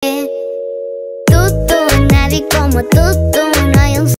「どっとなりこもどっと」